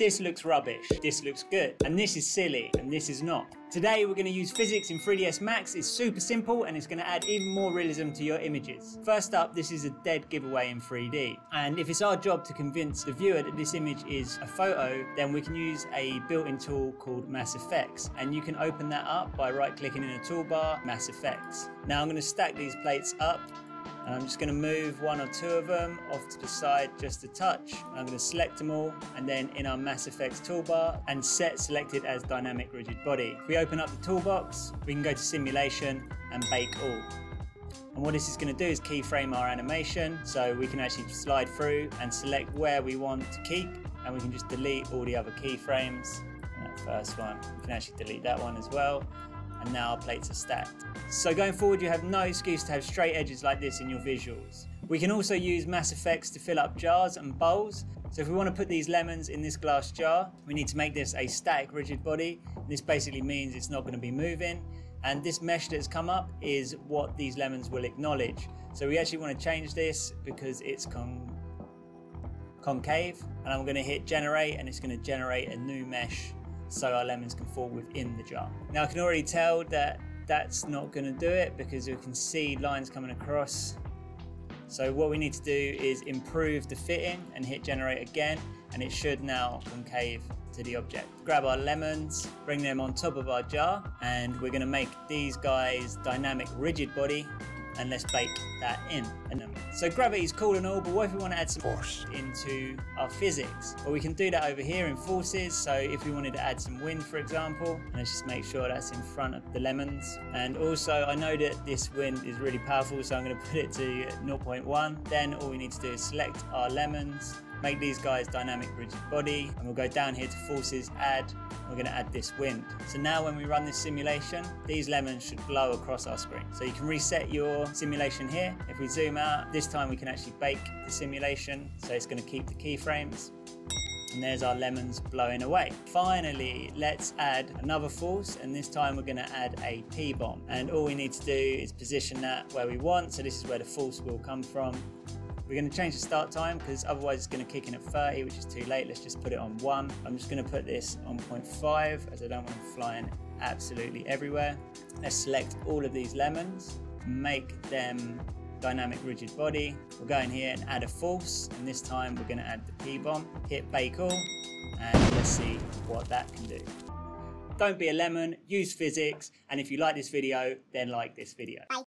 this looks rubbish, this looks good, and this is silly, and this is not. Today we're going to use physics in 3ds Max. It's super simple and it's going to add even more realism to your images. First up, this is a dead giveaway in 3D. And if it's our job to convince the viewer that this image is a photo, then we can use a built-in tool called MassFX. And you can open that up by right-clicking in the toolbar, MassFX. Now I'm going to stack these plates up and I'm just going to move one or two of them off to the side just a touch. I'm going to select them all and then in our MassFX toolbar and set selected as dynamic rigid body. If we open up the toolbox, we can go to simulation and bake all. And what this is going to do is keyframe our animation so we can actually slide through and select where we want to keep and we can just delete all the other keyframes. That first one, we can actually delete that one as well and now our plates are stacked. So going forward, you have no excuse to have straight edges like this in your visuals. We can also use MassFX to fill up jars and bowls. So if we want to put these lemons in this glass jar, we need to make this a static rigid body. This basically means it's not going to be moving. And this mesh that's come up is what these lemons will acknowledge. So we actually want to change this because it's con concave. And I'm going to hit generate and it's going to generate a new mesh so our lemons can fall within the jar. Now I can already tell that that's not going to do it because we can see lines coming across. So what we need to do is improve the fitting and hit generate again and it should now concave to the object. Grab our lemons, bring them on top of our jar and we're going to make these guys dynamic rigid body and let's bake that in. Um, so gravity is cool and all, but what if we want to add some force into our physics? Well, we can do that over here in forces. So if we wanted to add some wind, for example, let's just make sure that's in front of the lemons. And also I know that this wind is really powerful, so I'm going to put it to 0.1. Then all we need to do is select our lemons, make these guys dynamic rigid body, and we'll go down here to forces, add, we're going to add this wind. So now when we run this simulation, these lemons should blow across our screen. So you can reset your simulation here. If we zoom out, this time we can actually bake the simulation. So it's going to keep the keyframes. And there's our lemons blowing away. Finally, let's add another force, and this time we're gonna add a P-bomb. And all we need to do is position that where we want, so this is where the force will come from. We're going to change the start time because otherwise it's going to kick in at 30, which is too late. Let's just put it on 1. I'm just going to put this on 0.5 as I don't want them flying absolutely everywhere. Let's select all of these lemons, make them dynamic rigid body. We'll go in here and add a force, and this time we're going to add the P-bomb, hit bake all, and let's see what that can do. Don't be a lemon, use physics, and if you like this video, then like this video. Bye.